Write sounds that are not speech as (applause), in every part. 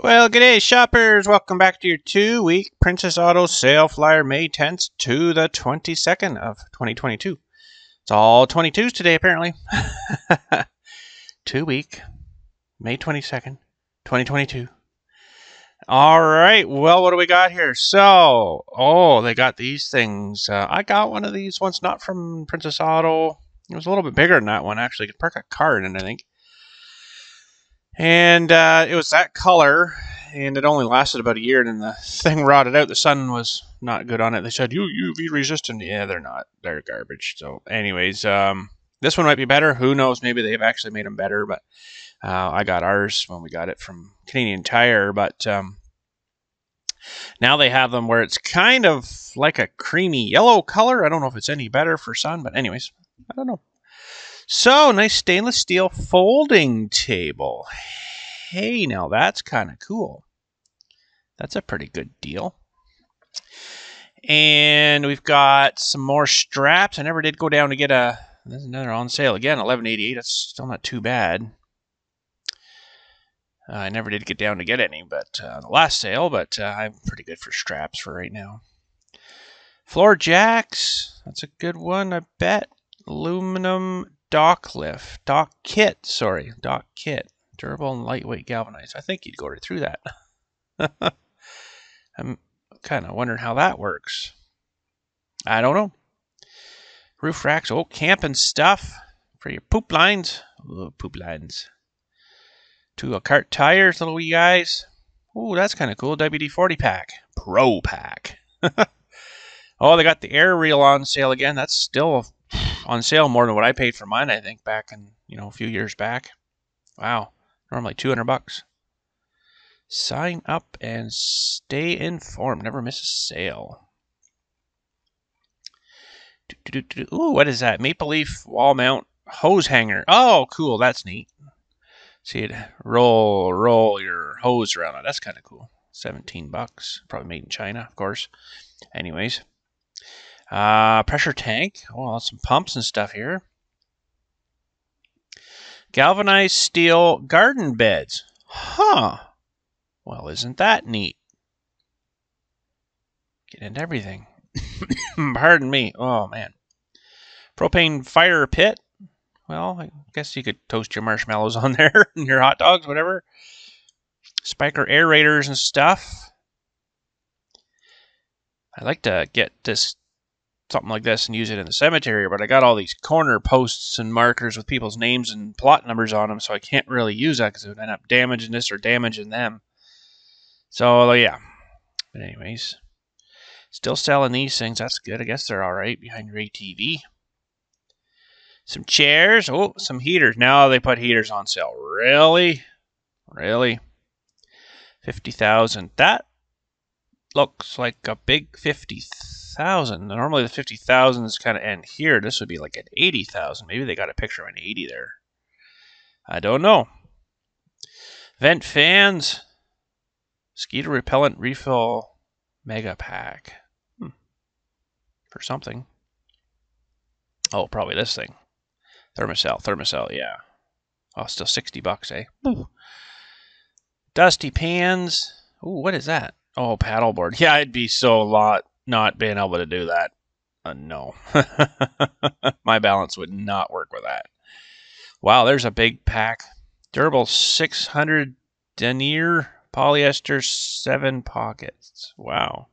Well, good day, shoppers. Welcome back to your two-week Princess Auto sale flyer, May 10th to the 22nd of 2022. It's all 22s today, apparently. (laughs) Two-week, May 22nd, 2022. All right. Well, what do we got here? So, oh, they got these things. Uh, I got one of these once, not from Princess Auto. It was a little bit bigger than that one, actually. You could park a car in it, I think and uh, it was that color, and it only lasted about a year, and then the (laughs) thing rotted out. The sun was not good on it. They said you UV resistant. Yeah, they're not. They're garbage. So, anyways, um, this one might be better. Who knows? Maybe they've actually made them better. But uh, I got ours when we got it from Canadian Tire, but um, now they have them where it's kind of like a creamy yellow color. I don't know if it's any better for sun, but anyways, I don't know. So, nice stainless steel folding table. Hey, now that's kind of cool. That's a pretty good deal. And we've got some more straps. I never did go down to get a. There's another on sale again, 1188. That's still not too bad. Uh, I never did get down to get any, but uh, the last sale. But uh, I'm pretty good for straps for right now. Floor jacks. That's a good one, I bet. Aluminum dock lift, dock kit, sorry, dock kit, durable and lightweight galvanized. I think you'd go right through that. (laughs) I'm kind of wondering how that works. I don't know. Roof racks, old camping stuff for your poop lines. Oh, poop lines. Two uh, cart tires, little wee guys. Oh, that's kind of cool. WD-40 pack. Pro pack. (laughs) oh, they got the air reel on sale again. That's still on sale more than what I paid for mine, I think, back in, you know, a few years back. Wow. Normally 200 bucks. Sign up and stay informed. Never miss a sale. Ooh, what is that? Maple leaf wall mount hose hanger. Oh, cool. That's neat. See it roll, roll your hose around it. That's kind of cool. 17 bucks. Probably made in China, of course. Anyways, uh, pressure tank. Oh, some pumps and stuff here. Galvanized steel garden beds. Huh. Well, isn't that neat? Get into everything. (coughs) Pardon me. Oh, man. Propane fire pit. Well, I guess you could toast your marshmallows (laughs) on there and your hot dogs, whatever. Spiker aerators and stuff. I like to get this something like this and use it in the cemetery, but I got all these corner posts and markers with people's names and plot numbers on them, so I can't really use that because it would end up damaging this or damaging them. So, yeah. But, anyways, still selling these things. That's good. I guess they're all right behind your ATV. Some chairs. Oh, some heaters. Now they put heaters on sale. Really? Really? 50,000. That looks like a big 50,000 thousand. Normally the fifty thousands kind of end here. This would be like an eighty thousand. Maybe they got a picture of an eighty there. I don't know. Vent fans, mosquito repellent refill mega pack. Hmm. For something. Oh, probably this thing. Thermacell, Thermacell, yeah. Oh, still 60 bucks, eh? Ooh. Dusty pans. Ooh, what is that? Oh, paddleboard. (laughs) Yeah, I'd be so a lot not being able to do that. Uh, no. (laughs) My balance would not work with that. Wow, there's a big pack. Durable 600 denier polyester 7 pockets. Wow.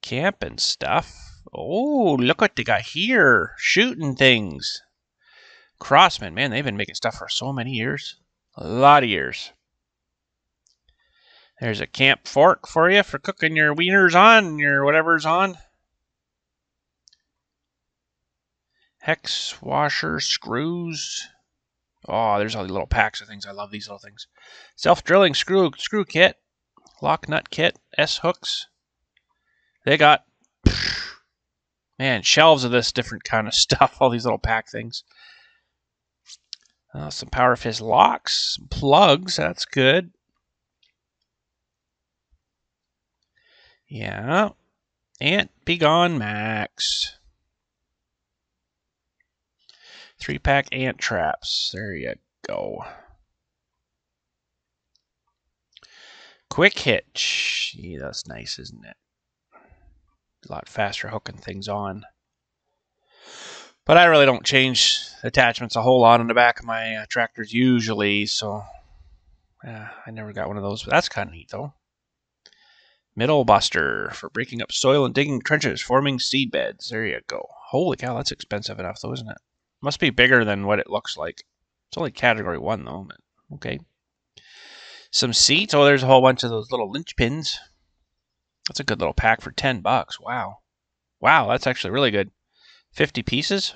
Camping stuff. Oh, look what they got here. Shooting things. Crosman, man, they've been making stuff for so many years. A lot of years. There's a camp fork for you for cooking your wieners on, your whatever's on. Hex washer screws. Oh, there's all these little packs of things. I love these little things. Self-drilling screw screw kit, lock nut kit, S hooks. They got (sighs) man shelves of this different kind of (laughs) stuff. All these little pack things. Uh, some Powerfist locks, plugs. That's good. Yeah. Ant, be gone, Max. Three pack ant traps. There you go. Quick hitch. Gee, that's nice, isn't it? A lot faster hooking things on. But I really don't change attachments a whole lot on the back of my uh, tractors usually, so yeah, I never got one of those. But that's kind of neat, though. Middle buster for breaking up soil and digging trenches, forming seed beds. There you go. Holy cow, that's expensive enough, though, isn't it? Must be bigger than what it looks like. It's only category one, though. okay. Some seats. Oh, there's a whole bunch of those little lynch pins. That's a good little pack for 10 bucks. Wow. Wow, that's actually really good. 50 pieces.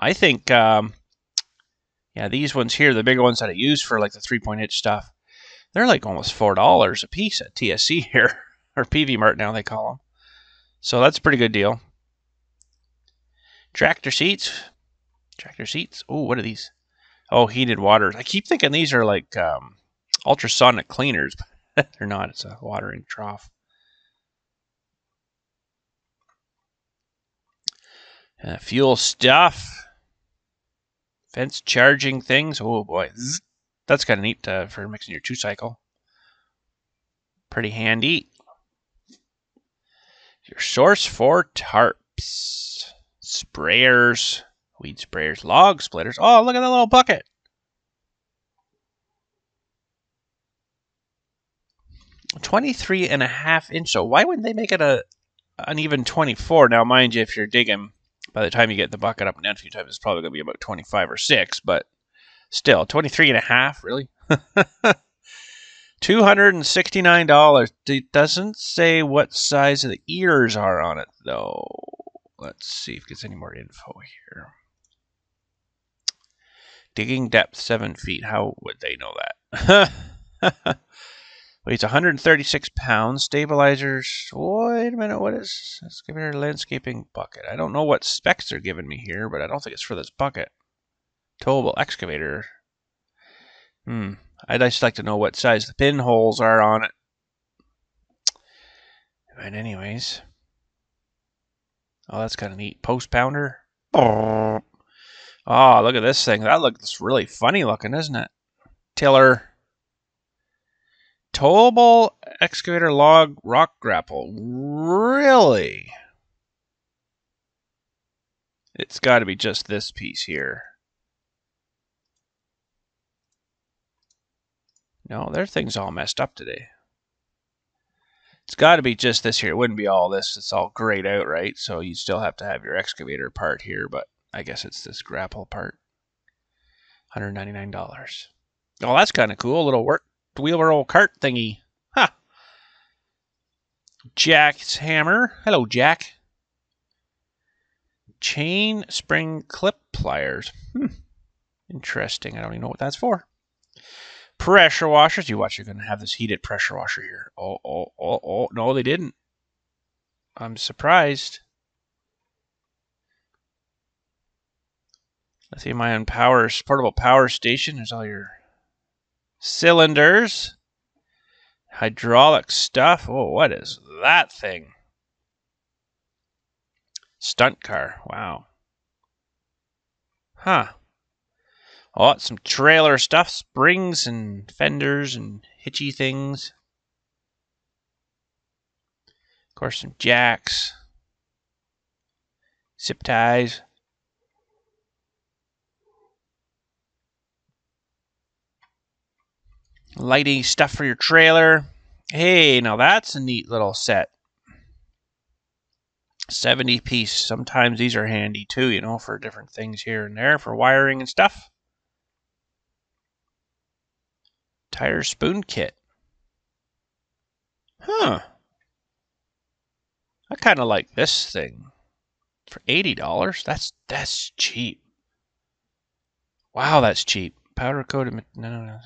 I think, um, yeah, these ones here, the bigger ones that I use for like the three point stuff, they're like almost four dollars a piece at TSC (laughs) here or Peavey Mart now they call them. So that's a pretty good deal. Tractor seats, tractor seats. Oh, what are these? Oh, heated waters. I keep thinking these are like um, ultrasonic cleaners, but (laughs) they're not. It's a watering trough. Uh, fuel stuff. Fence charging things. Oh boy. That's kind of neat uh, for mixing your two cycle. Pretty handy. Your source for tarps. Sprayers. Weed sprayers. Log splitters. Oh, look at that little bucket. Twenty-three and a half inch. So why wouldn't they make it a an even twenty-four? Now, mind you, if you're digging by the time you get the bucket up and down a few times, it's probably going to be about 25 or 6, but still, 23 and a half, really? (laughs) $269. It doesn't say what size of the ears are on it, though. Let's see if it gets any more info here. Digging depth 7 feet. How would they know that? (laughs) Weighs 136 pounds. Stabilizers. Wait a minute. What is excavator landscaping bucket? I don't know what specs they're giving me here, but I don't think it's for this bucket. Towable excavator. Hmm. I'd just like to know what size the pinholes are on it. But anyways. Oh, that's kind of neat. Post pounder. Oh, look at this thing. That looks really funny looking, isn't it? Tiller. Towable excavator log rock grapple. Really? It's got to be just this piece here. No, their thing's all messed up today. It's got to be just this here. It wouldn't be all this. It's all grayed out, right? So you still have to have your excavator part here, but I guess it's this grapple part. $199. Oh, that's kind of cool. A little work wheelbarrow cart thingy. Ha! Huh. Jack's hammer. Hello, Jack. Chain spring clip pliers. Hmm. Interesting. I don't even know what that's for. Pressure washers. You watch, you're going to have this heated pressure washer here. Oh, oh, oh, oh. No, they didn't. I'm surprised. Lithium ion power, portable power station. There's all your cylinders, hydraulic stuff. Oh, what is that thing? Stunt car. Wow. Huh. Oh, some trailer stuff, springs and fenders and hitchy things. Of course, some jacks, zip ties. lighting stuff for your trailer. Hey, now that's a neat little set. 70 piece. Sometimes these are handy too, you know, for different things here and there for wiring and stuff. Tire spoon kit. Huh. I kind of like this thing. For $80, that's that's cheap. Wow, that's cheap powder coated. No, no, no.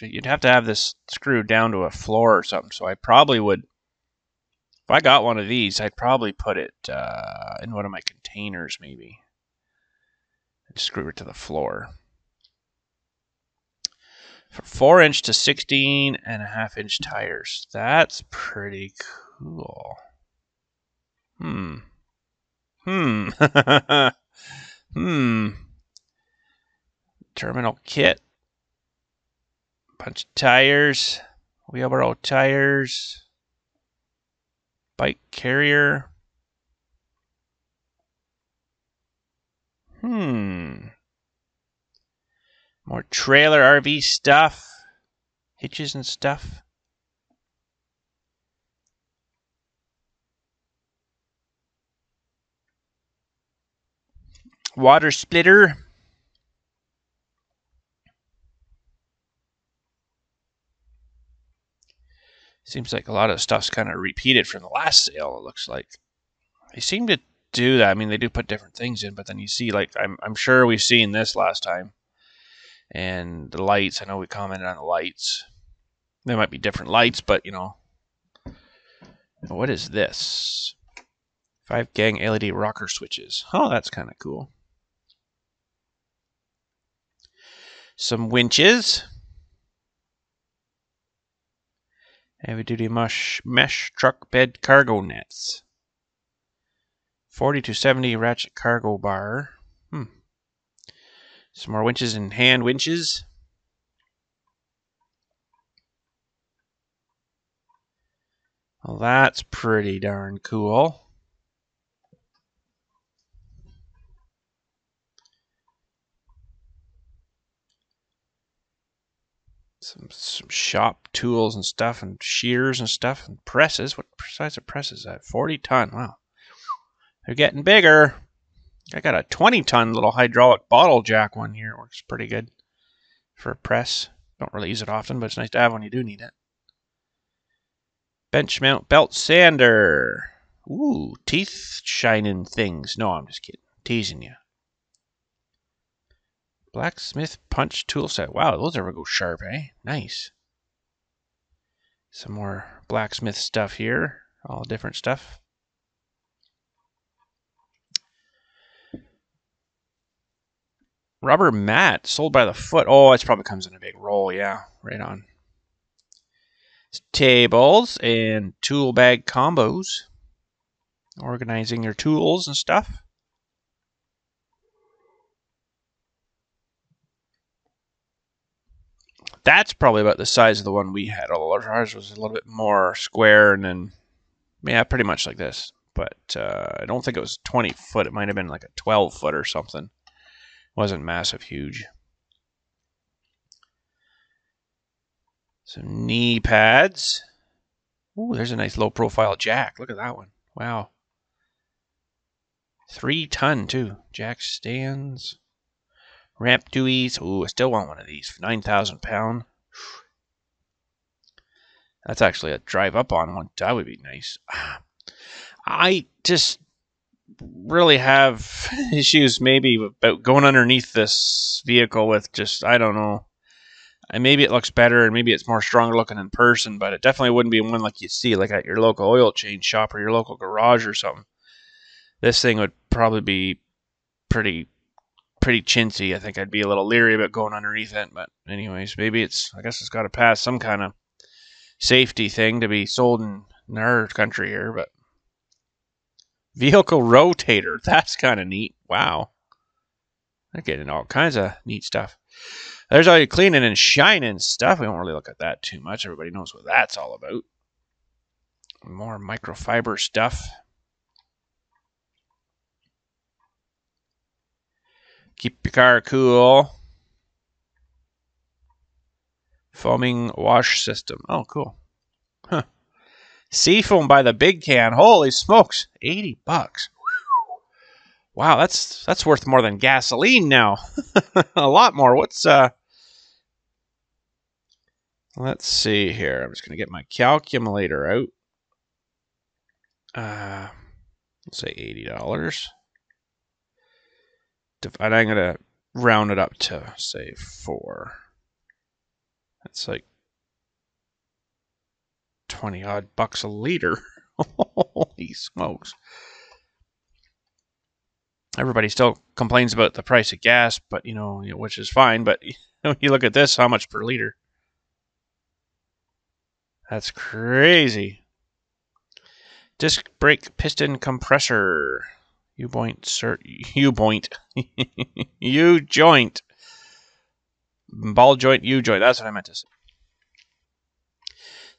You'd have to have this screwed down to a floor or something. So I probably would. If I got one of these, I'd probably put it uh, in one of my containers, maybe. And screw it to the floor. For four inch to 16 and a half inch tires. That's pretty cool. Hmm. Hmm. (laughs) hmm terminal kit, bunch of tires. Wheelbarrow tires. Bike carrier. Hmm. More trailer RV stuff. Hitches and stuff. Water splitter. Seems like a lot of stuff's kind of repeated from the last sale, it looks like. They seem to do that. I mean, they do put different things in, but then you see, like, I'm, I'm sure we've seen this last time. And the lights, I know we commented on the lights. There might be different lights, but, you know. What is this? Five gang LED rocker switches. Oh, that's kind of cool. Some winches. Heavy duty mesh, mesh truck bed cargo nets. 40 to 70 ratchet cargo bar. Some more winches and hand winches. Well, that's pretty darn cool. some some shop tools and stuff and shears and stuff and presses. What size of presses that? 40 ton. Wow. They're getting bigger. I got a 20 ton little hydraulic bottle jack one here. It works pretty good for a press. Don't really use it often, but it's nice to have when you do need it. Bench mount belt sander. Ooh, teeth shining things. No, I'm just kidding. Teasing you. Blacksmith punch tool set. Wow, those ever go sharp, eh? Nice. Some more blacksmith stuff here. All different stuff. Rubber mat sold by the foot. Oh, it probably comes in a big roll. Yeah, right on. Tables and tool bag combos. Organizing your tools and stuff. That's probably about the size of the one we had. Although ours was a little bit more square and then, yeah, pretty much like this. But uh, I don't think it was 20 foot. It might have been like a 12 foot or something. Wasn't massive, huge. Some knee pads. Ooh, there's a nice low profile jack. Look at that one. Wow. Three ton too. Jack stands. Ramp Deweys. Ooh, I still want one of these. 9,000 pound. That's actually a drive up on one. That would be nice. (sighs) I just really have (laughs) issues maybe about going underneath this vehicle with just, I don't know. And maybe it looks better and maybe it's more stronger looking in person, but it definitely wouldn't be one like you see like at your local oil change shop or your local garage or something. This thing would probably be pretty pretty chintzy. I think I'd be a little leery about going underneath it. But anyways, maybe it's I guess it's got to pass some kind of safety thing to be sold in, in our country here. But vehicle rotator, (laughs) that's kind of neat. Wow, they're getting all kinds of neat stuff. There's all your cleaning and shining stuff. We don't really look at that too much. Everybody knows what that's all about. More microfiber stuff. Keep your car cool. Foaming wash system. Oh, cool. Seafoam by the big can. Holy smokes. 80 bucks. Wow, that's that's worth more than gasoline now. (laughs) a lot more. What's uh Let's see here. I'm just going to get my calculator out. Uh let's say $80 and I'm going to round it up to, say, four. That's like 20 odd bucks a liter. (laughs) Holy smokes. Everybody still complains about the price of gas, but you know, which is fine, but (laughs) you look at this, how much per liter? That's crazy. Disc brake piston compressor. U point, sir. U point. U joint. Ball joint, U joint. That's what I meant to say.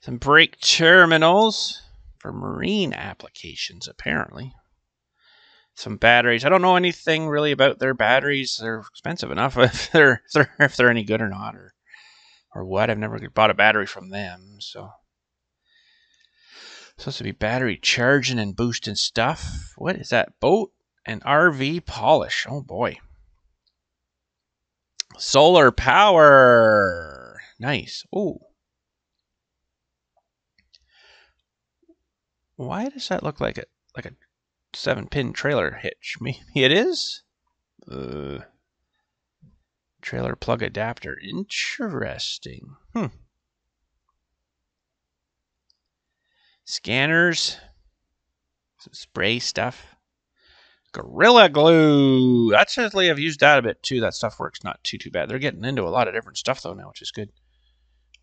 Some brake terminals for marine applications, apparently. Some batteries. I don't know anything really about their batteries. They're expensive enough (laughs) if they're if they're, if they're any good or not, or or what. I've never bought a battery from them, so supposed to be battery charging and boosting stuff. What is that? Boat and RV polish. Oh boy. Solar power. Nice. Oh. Why does that look like a like a seven pin trailer hitch? (laughs) Maybe it is. Uh, trailer plug adapter. Interesting. Hmm. Scanners. Some spray stuff. Gorilla Glue. Actually, I've used that a bit too. That stuff works not too too bad. They're getting into a lot of different stuff though now, which is good.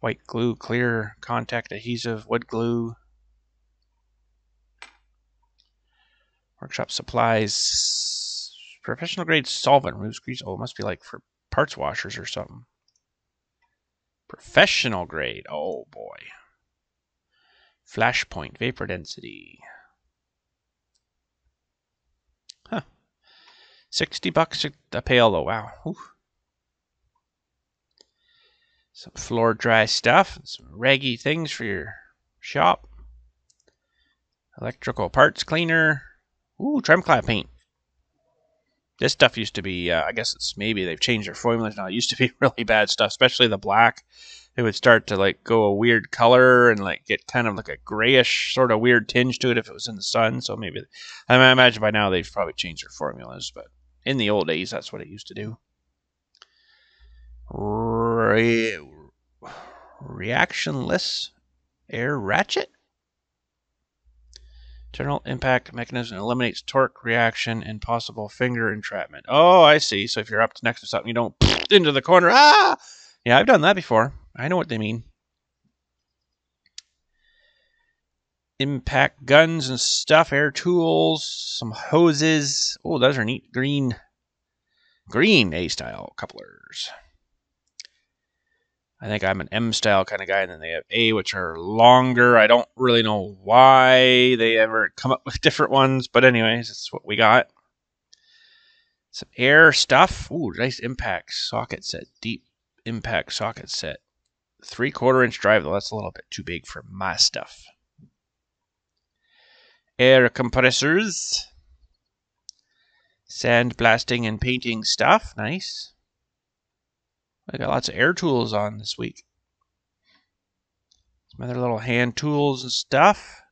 White glue, clear contact adhesive, wood glue. Workshop supplies. Professional grade solvent removes grease. Oh, it must be like for parts washers or something. Professional grade. Oh boy. Flashpoint vapor density. Huh. 60 bucks a pail though. Wow. Oof. Some floor dry stuff, some raggy things for your shop. Electrical parts cleaner. Ooh, Tremclad paint. This stuff used to be, uh, I guess it's maybe they've changed their formulas now. It used to be (laughs) really bad stuff, especially the black. It would start to like go a weird color and like get kind of like a grayish sort of weird tinge to it if it was in the sun. So maybe, I imagine by now they've probably changed their formulas, but in the old days, that's what it used to do. Re- (sighs) reactionless air ratchet. General impact mechanism eliminates torque reaction and possible finger entrapment. Oh, I see. So if you're up next to something, you don't into the corner. Ah! Yeah, I've done that before. I know what they mean. impact guns and stuff, air tools, some hoses. Oh, those are neat. Green, green A style couplers. I think I'm an M style kind of guy, and then they have A, which are longer. I don't really know why they ever come up with (laughs) different ones, but anyways, that's what we got. Some air stuff. Ooh, nice impact socket set. Deep impact socket set. Three quarter inch drive, though. That's a little bit too big for my stuff air compressors, sandblasting and painting stuff. Nice. I got lots of air tools on this week. Some other little hand tools and stuff.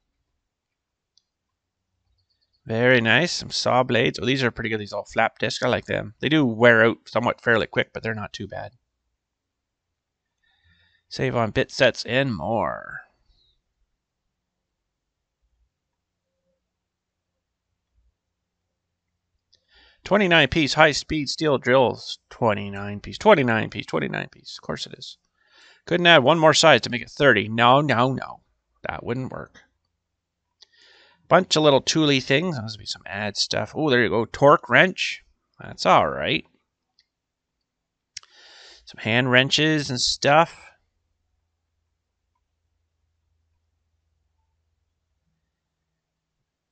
Very nice. Some saw blades. Oh, these are pretty good. These all flap disc. I like them. They do wear out somewhat fairly quick, but they're not too bad. Save on bit sets and more. 29 piece high speed steel drills. 29 piece, 29 piece, 29 piece. Of course it is. Couldn't add one more size to make it 30. No, no, no. That wouldn't work. Bunch of little tooly things. Must be some ad stuff. Oh, there you go. Torque wrench. That's all right. Some hand wrenches and stuff.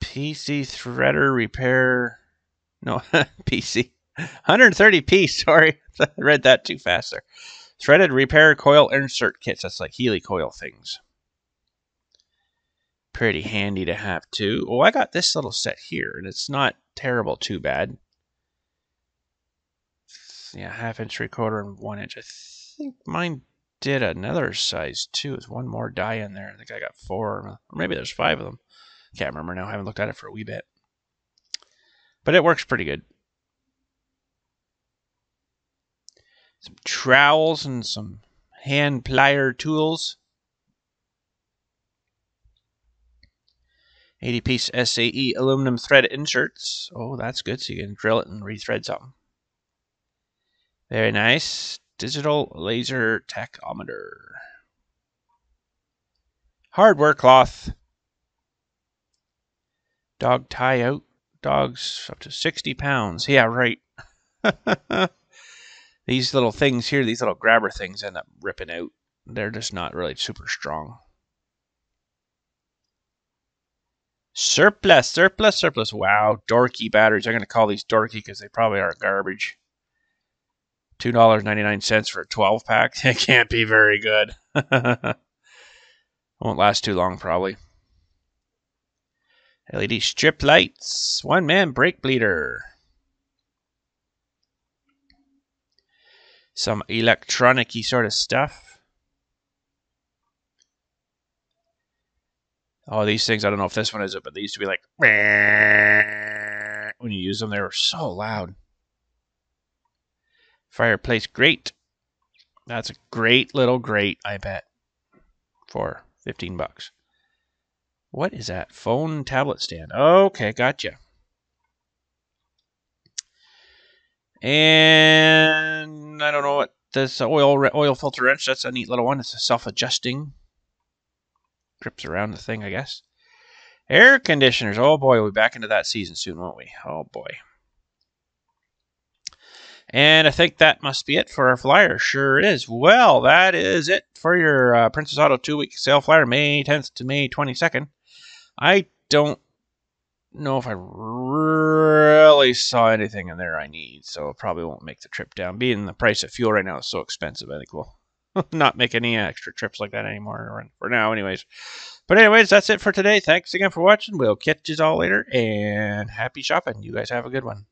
PC threader repair no, (laughs) PC. 130 piece. Sorry, (laughs) I read that too fast there. Threaded repair coil insert kits. That's like Heli-Coil things. Pretty handy to have too. Oh, I got this little set here, and it's not terrible too bad. Yeah, half inch, three quarter, and one inch. I think mine did another size too. There's one more die in there. I think I got four, or maybe there's five of them. Can't remember now. I haven't looked at it for a wee bit. But it works pretty good. Some trowels and some hand plier tools. 80 piece SAE aluminum thread inserts. Oh, that's good. So you can drill it and rethread something. Very nice. Digital laser tachometer. Hardware cloth. Dog tie out dogs up to 60 pounds. Yeah, right. (laughs) these little things here, these little grabber things end up ripping out. They're just not really super strong. Surplus, surplus, surplus. Wow, dorky batteries. I'm going to call these dorky because they probably are garbage. $2.99 for a 12 pack. (laughs) It can't be very good. (laughs) Won't last too long, probably. LED strip lights. One man brake bleeder. Some electronic sort of stuff. Oh, these things, I don't know if this one is it, but they used to be like when you use them, they were so loud. Fireplace grate. That's a great little grate, I bet. For 15 bucks. What is that? Phone tablet stand. Okay, gotcha. And I don't know what this oil oil filter wrench. That's a neat little one. It's a self-adjusting. Grips around the thing, I guess. Air conditioners. Oh boy, we'll be back into that season soon, won't we? Oh boy. And I think that must be it for our flyer. Sure is. Well, that is it for your uh, Princess Auto two week sale flyer, May 10th to May 22nd. I don't know if I really saw anything in there I need, so I probably won't make the trip down. Being the price of fuel right now is so expensive, I think we'll (laughs) not make any extra trips like that anymore for now, anyways. But anyways, that's it for today. Thanks again for watching. We'll catch you all later, and happy shopping. You guys have a good one.